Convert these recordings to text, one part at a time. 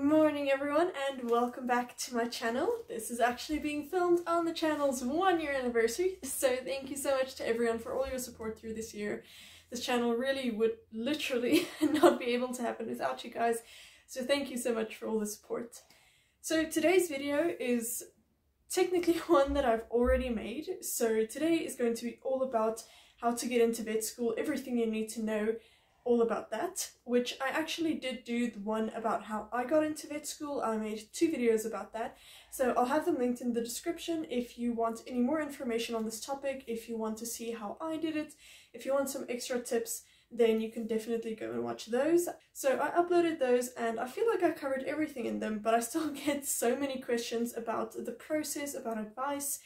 Good morning everyone and welcome back to my channel. This is actually being filmed on the channel's one year anniversary, so thank you so much to everyone for all your support through this year. This channel really would literally not be able to happen without you guys, so thank you so much for all the support. So today's video is technically one that I've already made, so today is going to be all about how to get into vet school, everything you need to know all about that, which I actually did do the one about how I got into vet school. I made two videos about that. So I'll have them linked in the description if you want any more information on this topic, if you want to see how I did it, if you want some extra tips, then you can definitely go and watch those. So I uploaded those and I feel like I covered everything in them, but I still get so many questions about the process, about advice,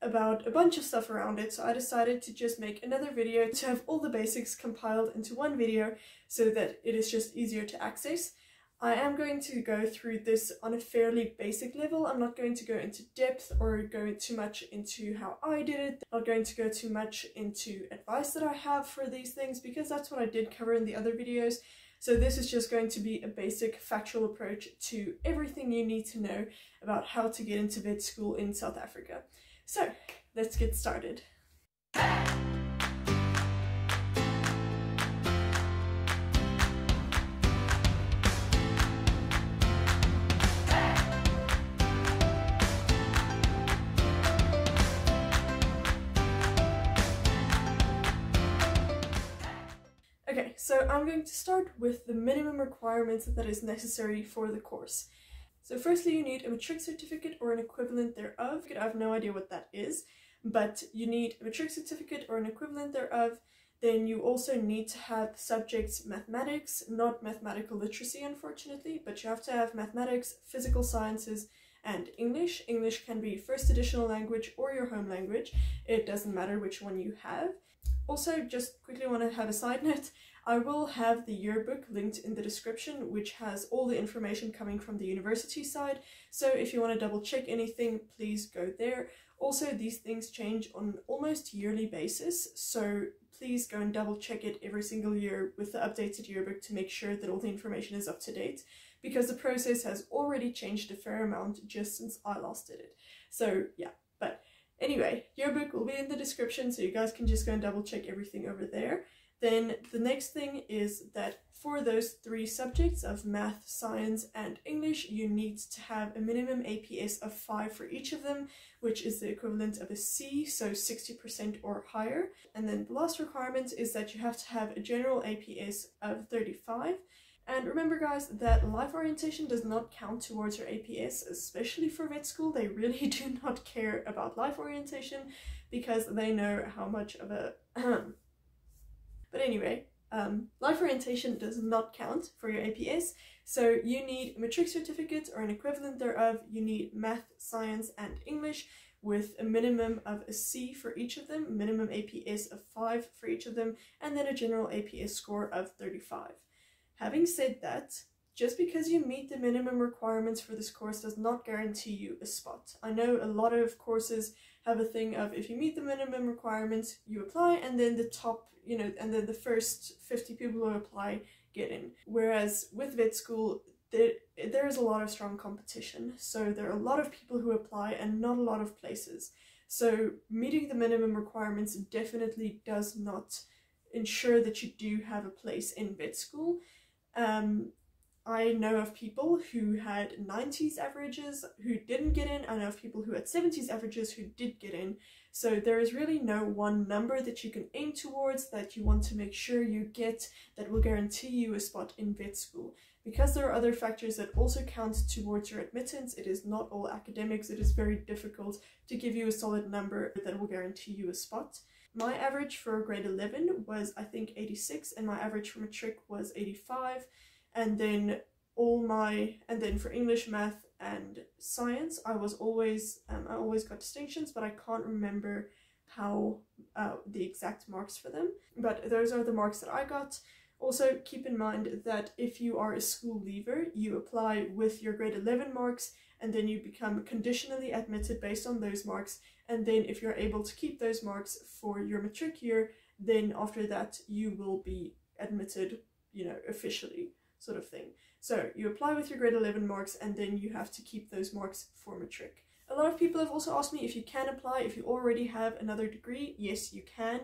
about a bunch of stuff around it, so I decided to just make another video to have all the basics compiled into one video so that it is just easier to access. I am going to go through this on a fairly basic level. I'm not going to go into depth or go too much into how I did it. I'm not going to go too much into advice that I have for these things because that's what I did cover in the other videos. So this is just going to be a basic factual approach to everything you need to know about how to get into vet school in South Africa. So let's get started. Okay, so I'm going to start with the minimum requirements that is necessary for the course. So firstly, you need a matric certificate or an equivalent thereof. I have no idea what that is, but you need a matric certificate or an equivalent thereof. Then you also need to have subjects mathematics, not mathematical literacy, unfortunately, but you have to have mathematics, physical sciences, and English. English can be first additional language or your home language. It doesn't matter which one you have. Also, just quickly want to have a side note. I will have the yearbook linked in the description, which has all the information coming from the university side. So if you want to double check anything, please go there. Also, these things change on almost yearly basis. So please go and double check it every single year with the updated yearbook to make sure that all the information is up to date because the process has already changed a fair amount just since I last did it. So yeah, but anyway, yearbook will be in the description so you guys can just go and double check everything over there. Then the next thing is that for those three subjects of math, science, and English, you need to have a minimum APS of 5 for each of them, which is the equivalent of a C, so 60% or higher. And then the last requirement is that you have to have a general APS of 35. And remember guys that life orientation does not count towards your APS, especially for vet school. They really do not care about life orientation because they know how much of a But anyway, um, life orientation does not count for your APS, so you need a matric certificate or an equivalent thereof. You need math, science, and English with a minimum of a C for each of them, minimum APS of 5 for each of them, and then a general APS score of 35. Having said that, just because you meet the minimum requirements for this course does not guarantee you a spot. I know a lot of courses have a thing of if you meet the minimum requirements, you apply, and then the top, you know, and then the first 50 people who apply get in. Whereas with vet school, there, there is a lot of strong competition. So there are a lot of people who apply and not a lot of places. So meeting the minimum requirements definitely does not ensure that you do have a place in vet school. Um, I know of people who had 90s averages who didn't get in. I know of people who had 70s averages who did get in. So there is really no one number that you can aim towards that you want to make sure you get that will guarantee you a spot in vet school. Because there are other factors that also count towards your admittance, it is not all academics, it is very difficult to give you a solid number that will guarantee you a spot. My average for grade 11 was I think 86 and my average for matric was 85 and then all my and then for English, math, and science, I was always um, I always got distinctions, but I can't remember how uh, the exact marks for them. But those are the marks that I got. Also, keep in mind that if you are a school leaver, you apply with your grade 11 marks and then you become conditionally admitted based on those marks. And then if you're able to keep those marks for your matric year, then after that you will be admitted, you know, officially sort of thing. So you apply with your grade 11 marks and then you have to keep those marks for matric. A lot of people have also asked me if you can apply if you already have another degree. Yes, you can.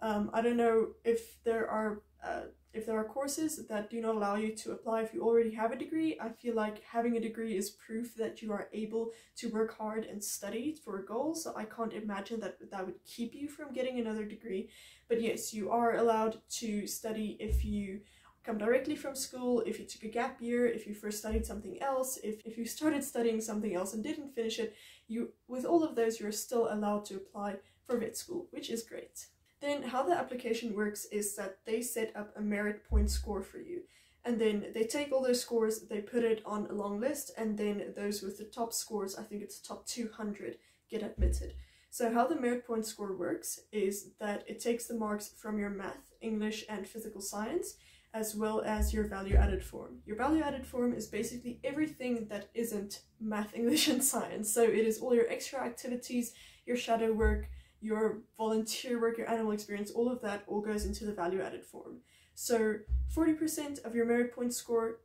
Um, I don't know if there are uh, if there are courses that do not allow you to apply if you already have a degree. I feel like having a degree is proof that you are able to work hard and study for a goal. So I can't imagine that that would keep you from getting another degree. But yes, you are allowed to study if you come directly from school, if you took a gap year, if you first studied something else, if, if you started studying something else and didn't finish it, you with all of those you're still allowed to apply for vet school, which is great. Then how the application works is that they set up a merit point score for you. And then they take all those scores, they put it on a long list, and then those with the top scores, I think it's top 200, get admitted. So how the merit point score works is that it takes the marks from your math, English, and physical science, as well as your value added form. Your value added form is basically everything that isn't math, English, and science. So it is all your extra activities, your shadow work, your volunteer work, your animal experience, all of that all goes into the value added form. So 40% of your merit point score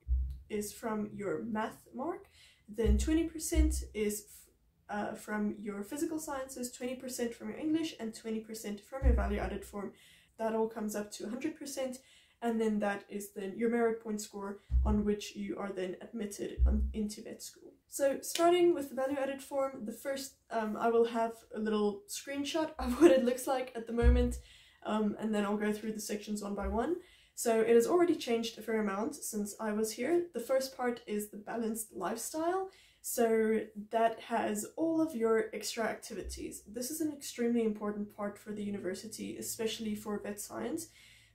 is from your math mark, then 20% is uh, from your physical sciences, 20% from your English, and 20% from your value added form. That all comes up to 100% and then that is then your merit point score on which you are then admitted into vet school. So starting with the value added form, the first um, I will have a little screenshot of what it looks like at the moment um, and then I'll go through the sections one by one. So it has already changed a fair amount since I was here. The first part is the balanced lifestyle. So that has all of your extra activities. This is an extremely important part for the university, especially for vet science,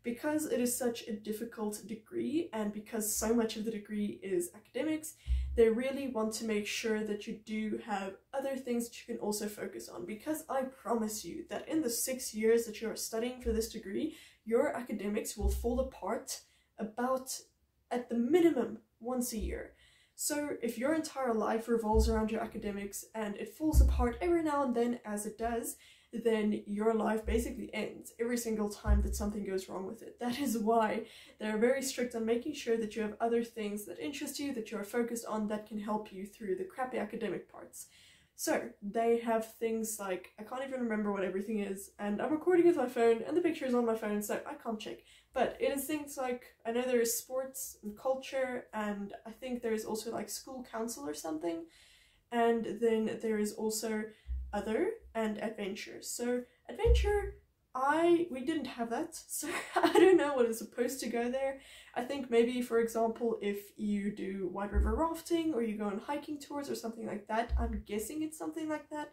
because it is such a difficult degree and because so much of the degree is academics, they really want to make sure that you do have other things that you can also focus on. Because I promise you that in the six years that you are studying for this degree, your academics will fall apart about at the minimum once a year. So if your entire life revolves around your academics and it falls apart every now and then as it does, then your life basically ends every single time that something goes wrong with it. That is why they're very strict on making sure that you have other things that interest you, that you are focused on, that can help you through the crappy academic parts. So they have things like, I can't even remember what everything is, and I'm recording with my phone, and the picture is on my phone, so I can't check. But it is things like, I know there is sports and culture, and I think there is also like school council or something. And then there is also other and adventure. So adventure, I we didn't have that, so I don't know what is supposed to go there. I think maybe, for example, if you do White River rafting or you go on hiking tours or something like that, I'm guessing it's something like that.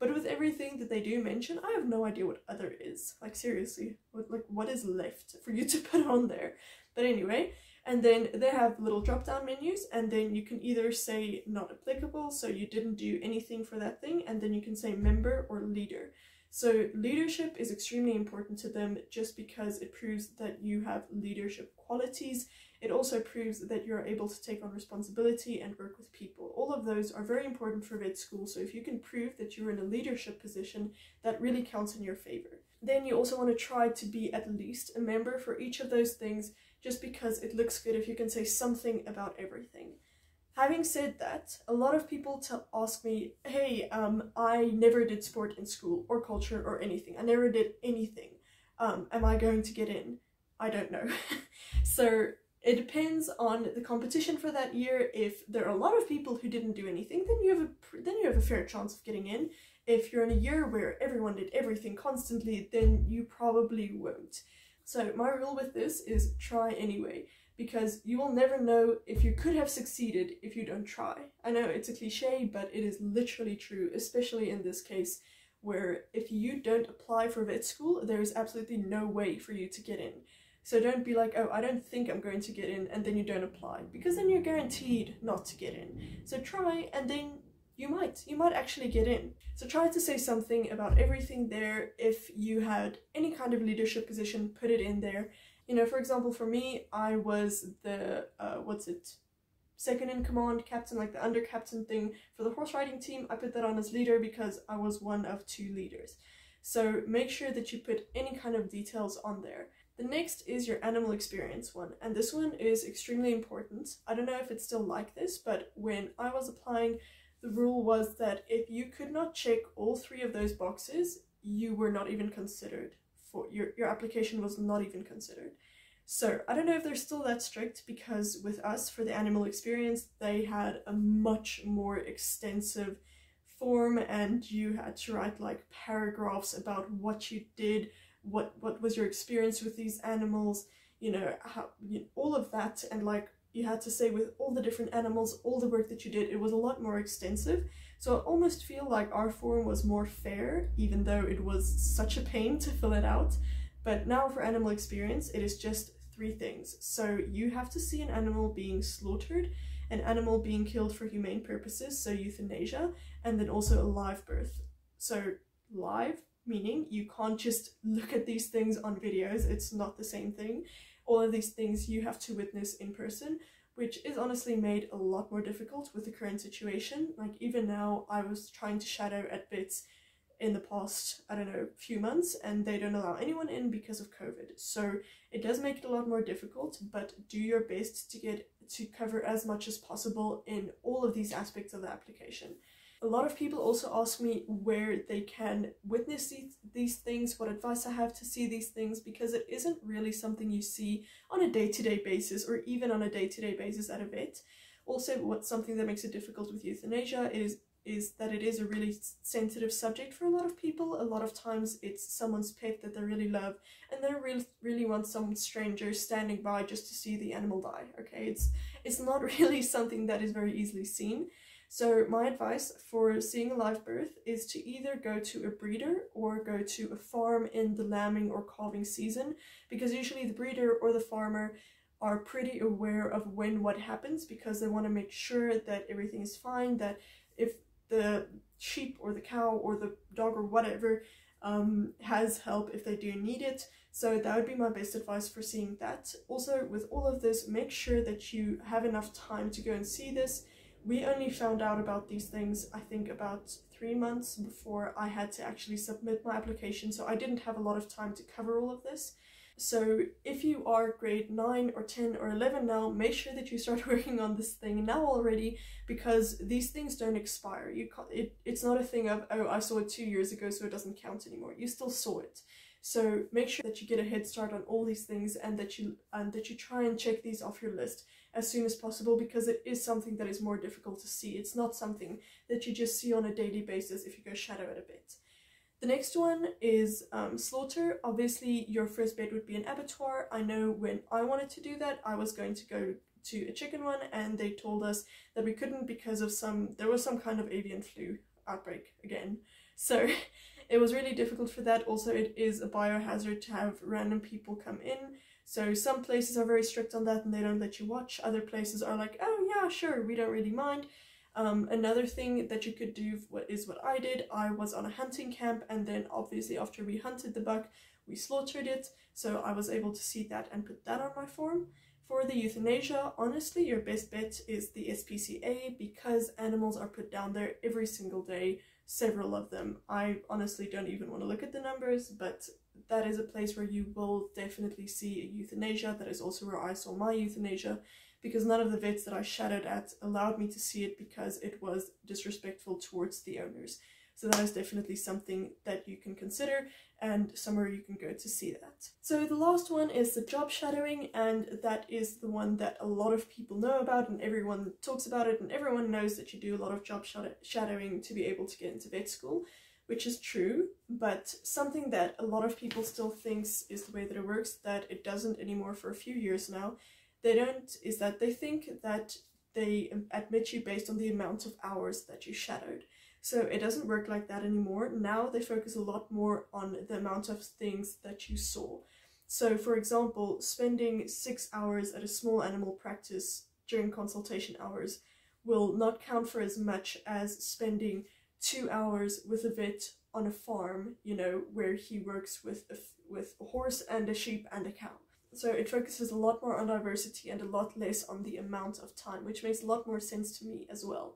But with everything that they do mention, I have no idea what other is. Like seriously, what like what is left for you to put on there? But anyway, and then they have little drop down menus and then you can either say not applicable so you didn't do anything for that thing and then you can say member or leader. So leadership is extremely important to them just because it proves that you have leadership qualities. It also proves that you're able to take on responsibility and work with people. All of those are very important for vet school so if you can prove that you're in a leadership position that really counts in your favor. Then you also want to try to be at least a member for each of those things just because it looks good if you can say something about everything. Having said that, a lot of people tell, ask me, hey, um, I never did sport in school or culture or anything. I never did anything. Um, am I going to get in? I don't know. so it depends on the competition for that year. If there are a lot of people who didn't do anything, then you have a then you have a fair chance of getting in. If you're in a year where everyone did everything constantly, then you probably won't. So my rule with this is try anyway, because you will never know if you could have succeeded if you don't try. I know it's a cliche, but it is literally true, especially in this case, where if you don't apply for vet school, there is absolutely no way for you to get in. So don't be like, oh, I don't think I'm going to get in, and then you don't apply, because then you're guaranteed not to get in. So try, and then you might. You might actually get in. So try to say something about everything there. If you had any kind of leadership position, put it in there. You know, for example, for me, I was the, uh, what's it, second in command captain, like the under captain thing for the horse riding team. I put that on as leader because I was one of two leaders. So make sure that you put any kind of details on there. The next is your animal experience one, and this one is extremely important. I don't know if it's still like this, but when I was applying, the rule was that if you could not check all three of those boxes, you were not even considered for your, your application was not even considered. So I don't know if they're still that strict because with us for the animal experience, they had a much more extensive form and you had to write like paragraphs about what you did, what what was your experience with these animals, you know, how you know, all of that and like you had to say with all the different animals, all the work that you did, it was a lot more extensive. So I almost feel like our form was more fair, even though it was such a pain to fill it out. But now for animal experience, it is just three things. So you have to see an animal being slaughtered, an animal being killed for humane purposes, so euthanasia, and then also a live birth. So live, meaning you can't just look at these things on videos, it's not the same thing. All of these things you have to witness in person, which is honestly made a lot more difficult with the current situation. Like even now, I was trying to shadow at bits in the past, I don't know, few months, and they don't allow anyone in because of COVID. So it does make it a lot more difficult, but do your best to get to cover as much as possible in all of these aspects of the application. A lot of people also ask me where they can witness these, these things, what advice I have to see these things, because it isn't really something you see on a day-to-day -day basis or even on a day-to-day -day basis at a vet. Also, what's something that makes it difficult with euthanasia is is that it is a really sensitive subject for a lot of people. A lot of times it's someone's pet that they really love and they really really want some stranger standing by just to see the animal die. Okay, it's it's not really something that is very easily seen. So my advice for seeing a live birth is to either go to a breeder or go to a farm in the lambing or calving season because usually the breeder or the farmer are pretty aware of when what happens because they want to make sure that everything is fine, that if the sheep or the cow or the dog or whatever um, has help if they do need it. So that would be my best advice for seeing that. Also, with all of this, make sure that you have enough time to go and see this. We only found out about these things, I think, about three months before I had to actually submit my application, so I didn't have a lot of time to cover all of this. So if you are grade 9 or 10 or 11 now, make sure that you start working on this thing now already because these things don't expire. You can't, it, it's not a thing of, oh, I saw it two years ago so it doesn't count anymore. You still saw it. So make sure that you get a head start on all these things and that you and that you try and check these off your list as soon as possible because it is something that is more difficult to see. It's not something that you just see on a daily basis if you go shadow it a bit. The next one is um, slaughter. Obviously, your first bed would be an abattoir. I know when I wanted to do that, I was going to go to a chicken one and they told us that we couldn't because of some, there was some kind of avian flu outbreak again. So it was really difficult for that. Also, it is a biohazard to have random people come in. So some places are very strict on that and they don't let you watch. Other places are like, oh yeah, sure, we don't really mind. Um, another thing that you could do is what I did. I was on a hunting camp and then obviously after we hunted the buck, we slaughtered it. So I was able to see that and put that on my form. For the euthanasia, honestly, your best bet is the SPCA because animals are put down there every single day, several of them. I honestly don't even want to look at the numbers, but that is a place where you will definitely see euthanasia. That is also where I saw my euthanasia because none of the vets that I shadowed at allowed me to see it because it was disrespectful towards the owners. So that is definitely something that you can consider and somewhere you can go to see that. So the last one is the job shadowing and that is the one that a lot of people know about and everyone talks about it and everyone knows that you do a lot of job shadowing to be able to get into vet school which is true, but something that a lot of people still thinks is the way that it works, that it doesn't anymore for a few years now, they don't is that they think that they um, admit you based on the amount of hours that you shadowed. So it doesn't work like that anymore. Now they focus a lot more on the amount of things that you saw. So for example, spending six hours at a small animal practice during consultation hours will not count for as much as spending two hours with a vet on a farm, you know, where he works with a, with a horse and a sheep and a cow. So it focuses a lot more on diversity and a lot less on the amount of time, which makes a lot more sense to me as well.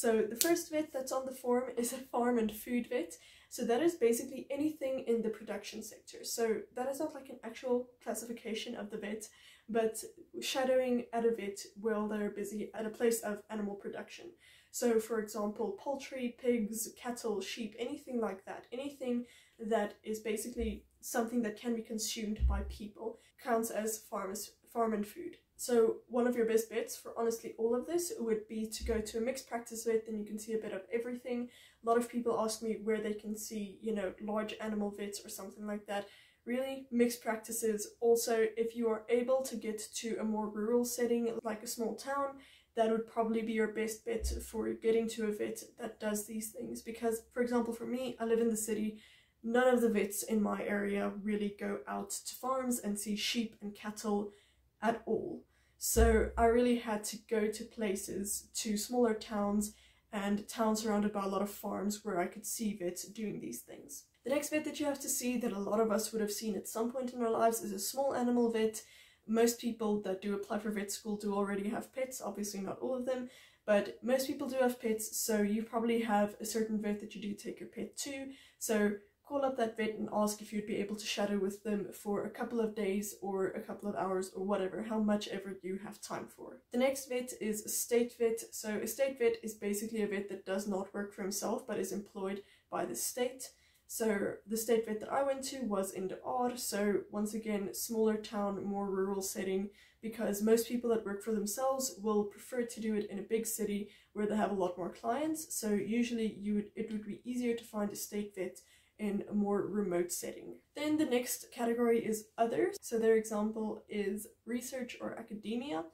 So the first vet that's on the form is a farm and food vet. So that is basically anything in the production sector. So that is not like an actual classification of the vet, but shadowing at a vet while they're busy at a place of animal production. So for example, poultry, pigs, cattle, sheep, anything like that, anything that is basically something that can be consumed by people counts as farmers, farm and food. So one of your best bets for honestly all of this would be to go to a mixed practice vet, then you can see a bit of everything. A lot of people ask me where they can see, you know, large animal vets or something like that. Really, mixed practices. Also, if you are able to get to a more rural setting, like a small town, that would probably be your best bet for getting to a vet that does these things. Because, for example, for me, I live in the city, none of the vets in my area really go out to farms and see sheep and cattle at all. So I really had to go to places, to smaller towns and towns surrounded by a lot of farms where I could see vets doing these things. The next vet that you have to see that a lot of us would have seen at some point in our lives is a small animal vet. Most people that do apply for vet school do already have pets, obviously not all of them, but most people do have pets, so you probably have a certain vet that you do take your pet to. So call up that vet and ask if you'd be able to shadow with them for a couple of days or a couple of hours or whatever, how much ever you have time for. The next vet is a state vet. So a state vet is basically a vet that does not work for himself but is employed by the state. So the state vet that I went to was in De Aar, so once again, smaller town, more rural setting, because most people that work for themselves will prefer to do it in a big city where they have a lot more clients. So usually you would, it would be easier to find a state vet in a more remote setting. Then the next category is others. So their example is research or academia.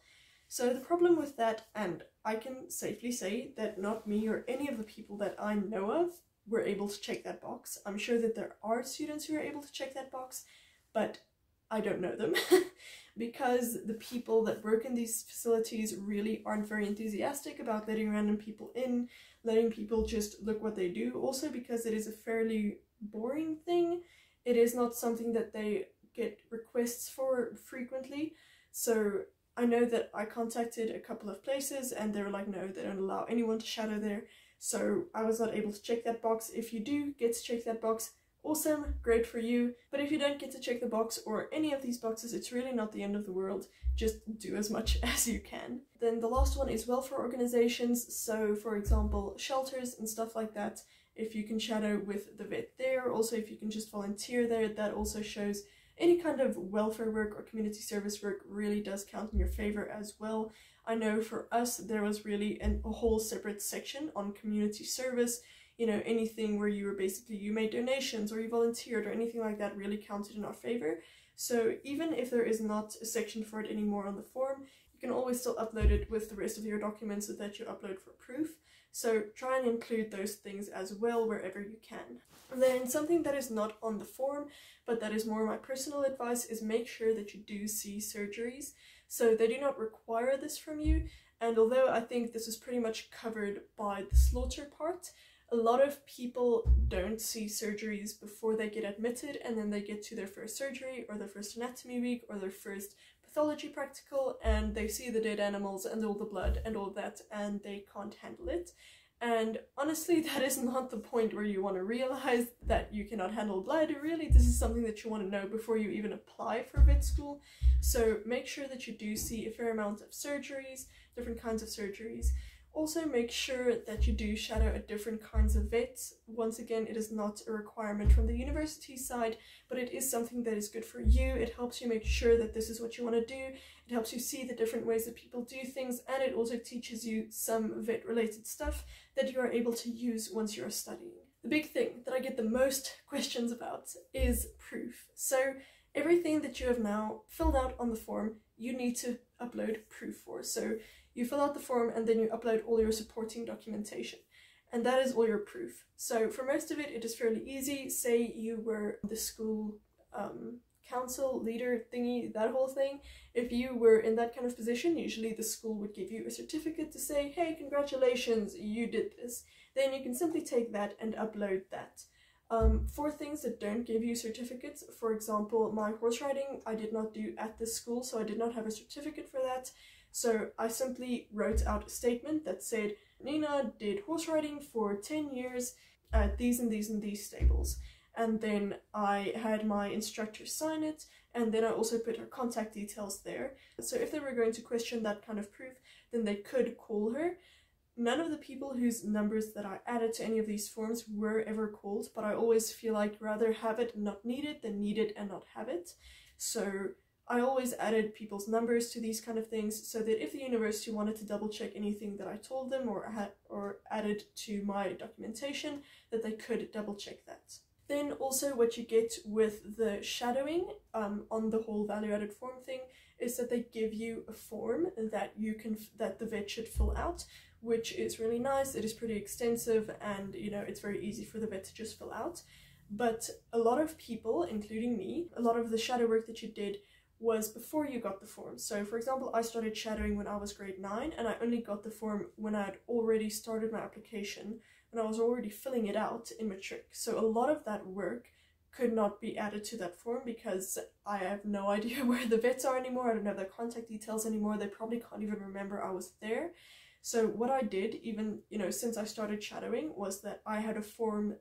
So the problem with that, and I can safely say that not me or any of the people that I know of were able to check that box. I'm sure that there are students who are able to check that box, but I don't know them because the people that work in these facilities really aren't very enthusiastic about letting random people in, letting people just look what they do. Also because it is a fairly boring thing. It is not something that they get requests for frequently. So I know that I contacted a couple of places and they were like, no, they don't allow anyone to shadow there. So I was not able to check that box. If you do get to check that box, awesome, great for you. But if you don't get to check the box or any of these boxes, it's really not the end of the world. Just do as much as you can. Then the last one is welfare organizations. So for example, shelters and stuff like that if you can shadow with the vet there, also if you can just volunteer there, that also shows any kind of welfare work or community service work really does count in your favor as well. I know for us there was really an, a whole separate section on community service, you know, anything where you were basically, you made donations or you volunteered or anything like that really counted in our favor. So even if there is not a section for it anymore on the form, you can always still upload it with the rest of your documents that you upload for proof. So try and include those things as well wherever you can. And then something that is not on the form, but that is more my personal advice, is make sure that you do see surgeries. So they do not require this from you, and although I think this is pretty much covered by the slaughter part, a lot of people don't see surgeries before they get admitted and then they get to their first surgery or their first anatomy week or their first pathology practical and they see the dead animals and all the blood and all that and they can't handle it. And honestly, that is not the point where you want to realize that you cannot handle blood. Really, this is something that you want to know before you even apply for vet school. So make sure that you do see a fair amount of surgeries, different kinds of surgeries, also make sure that you do shadow at different kinds of vets. Once again, it is not a requirement from the university side, but it is something that is good for you. It helps you make sure that this is what you want to do. It helps you see the different ways that people do things, and it also teaches you some vet related stuff that you are able to use once you're studying. The big thing that I get the most questions about is proof. So everything that you have now filled out on the form, you need to upload proof for. So you fill out the form and then you upload all your supporting documentation. And that is all your proof. So for most of it, it is fairly easy. Say you were the school um, council leader thingy, that whole thing. If you were in that kind of position, usually the school would give you a certificate to say, hey, congratulations, you did this. Then you can simply take that and upload that. Um, for things that don't give you certificates, for example, my horse riding I did not do at this school, so I did not have a certificate for that. So I simply wrote out a statement that said, Nina did horse riding for 10 years at these and these and these stables. And then I had my instructor sign it, and then I also put her contact details there. So if they were going to question that kind of proof, then they could call her. None of the people whose numbers that I added to any of these forms were ever called, but I always feel like rather have it not needed than need it and not have it. So I always added people's numbers to these kind of things so that if the university wanted to double check anything that I told them or had or added to my documentation, that they could double check that. Then also what you get with the shadowing um, on the whole value added form thing is that they give you a form that you can that the vet should fill out which is really nice. It is pretty extensive and you know it's very easy for the vet to just fill out. But a lot of people, including me, a lot of the shadow work that you did was before you got the form. So for example, I started shadowing when I was grade 9 and I only got the form when I had already started my application and I was already filling it out in Matric. So a lot of that work could not be added to that form because I have no idea where the vets are anymore. I don't have their contact details anymore. They probably can't even remember I was there. So what I did, even, you know, since I started shadowing, was that I had a form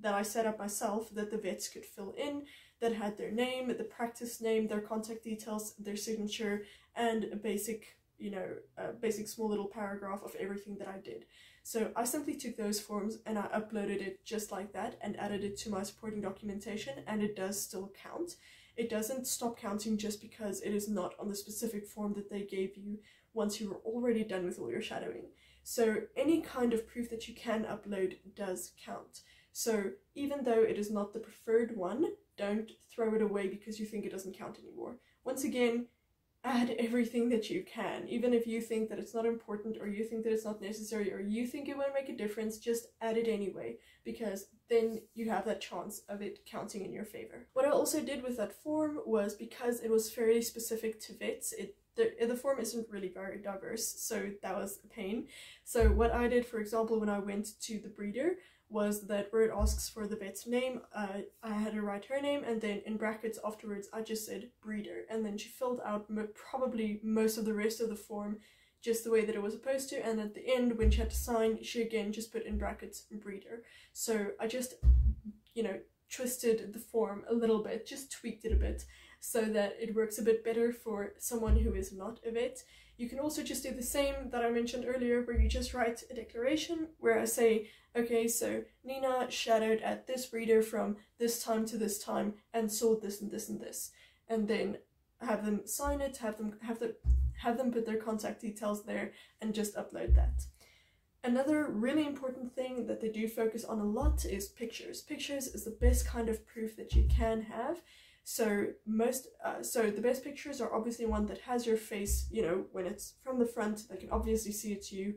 that I set up myself that the vets could fill in that had their name, the practice name, their contact details, their signature, and a basic, you know, a basic small little paragraph of everything that I did. So I simply took those forms and I uploaded it just like that and added it to my supporting documentation and it does still count. It doesn't stop counting just because it is not on the specific form that they gave you once you were already done with all your shadowing. So any kind of proof that you can upload does count. So even though it is not the preferred one, don't throw it away because you think it doesn't count anymore. Once again, add everything that you can. Even if you think that it's not important or you think that it's not necessary or you think it won't make a difference, just add it anyway because then you have that chance of it counting in your favor. What I also did with that form was because it was fairly specific to vets, it the, the form isn't really very diverse, so that was a pain. So what I did, for example, when I went to the breeder, was that where it asks for the vet's name, uh, I had to write her name, and then in brackets afterwards, I just said breeder, and then she filled out probably most of the rest of the form just the way that it was supposed to, and at the end, when she had to sign, she again just put in brackets breeder. So I just, you know, twisted the form a little bit, just tweaked it a bit, so that it works a bit better for someone who is not a vet. You can also just do the same that I mentioned earlier where you just write a declaration where I say, okay, so Nina shadowed at this reader from this time to this time and saw this and this and this. And then have them sign it, have them have the have them put their contact details there and just upload that. Another really important thing that they do focus on a lot is pictures. Pictures is the best kind of proof that you can have so most, uh, so the best pictures are obviously one that has your face, you know, when it's from the front, they can obviously see it's you.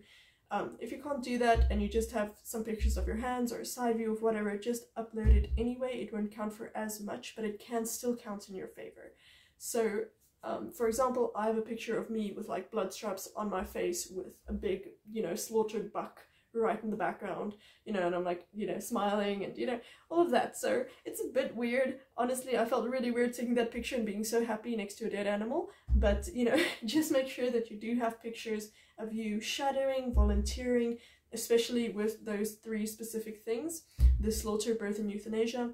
Um, if you can't do that and you just have some pictures of your hands or a side view of whatever, just upload it anyway. It won't count for as much, but it can still count in your favor. So, um, for example, I have a picture of me with like blood straps on my face with a big, you know, slaughtered buck right in the background, you know, and I'm like, you know, smiling and, you know, all of that. So it's a bit weird. Honestly, I felt really weird taking that picture and being so happy next to a dead animal. But, you know, just make sure that you do have pictures of you shadowing, volunteering, especially with those three specific things, the slaughter, birth, and euthanasia.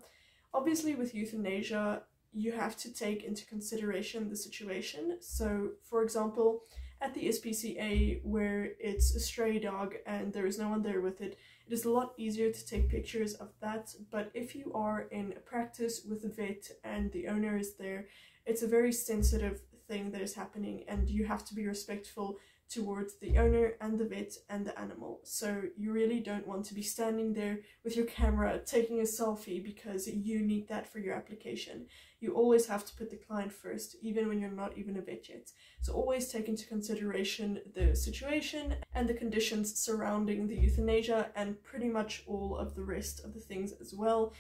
Obviously, with euthanasia, you have to take into consideration the situation. So, for example, at the SPCA where it's a stray dog and there is no one there with it, it is a lot easier to take pictures of that. But if you are in a practice with a vet and the owner is there, it's a very sensitive thing that is happening and you have to be respectful towards the owner and the vet and the animal. So you really don't want to be standing there with your camera taking a selfie because you need that for your application. You always have to put the client first, even when you're not even a vet yet. So always take into consideration the situation and the conditions surrounding the euthanasia and pretty much all of the rest of the things as well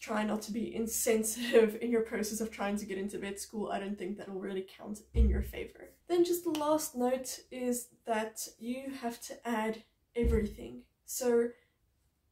try not to be insensitive in your process of trying to get into vet school. I don't think that will really count in your favor. Then just the last note is that you have to add everything. So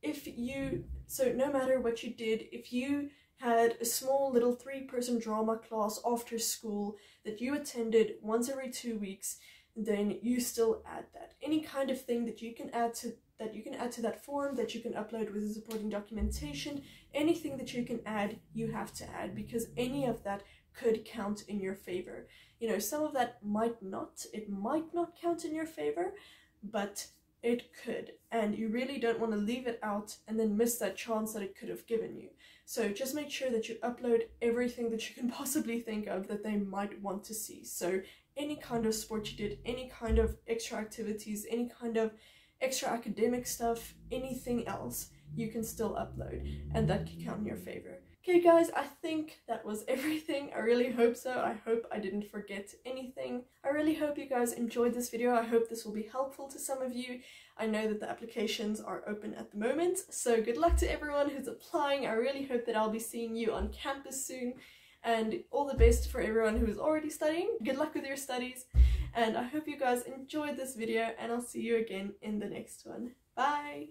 if you, so no matter what you did, if you had a small little three person drama class after school that you attended once every two weeks, then you still add that. Any kind of thing that you can add to that you can add to that form that you can upload with the supporting documentation, anything that you can add, you have to add because any of that could count in your favor. You know, some of that might not. It might not count in your favor, but it could. And you really don't want to leave it out and then miss that chance that it could have given you. So just make sure that you upload everything that you can possibly think of that they might want to see. So any kind of sport you did, any kind of extra activities, any kind of extra academic stuff, anything else, you can still upload and that can count in your favor. Okay guys, I think that was everything. I really hope so. I hope I didn't forget anything. I really hope you guys enjoyed this video. I hope this will be helpful to some of you. I know that the applications are open at the moment, so good luck to everyone who's applying. I really hope that I'll be seeing you on campus soon and all the best for everyone who is already studying. Good luck with your studies and I hope you guys enjoyed this video and I'll see you again in the next one. Bye!